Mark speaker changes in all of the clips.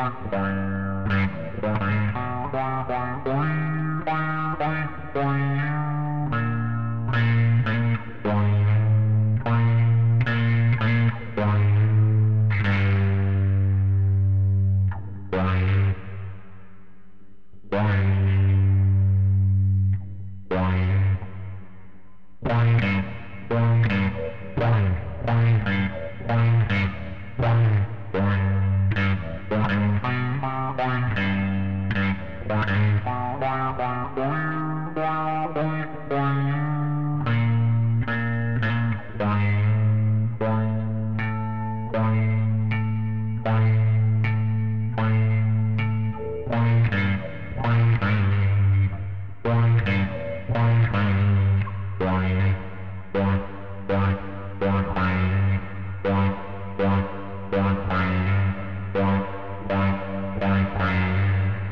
Speaker 1: Bye.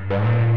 Speaker 1: Bye.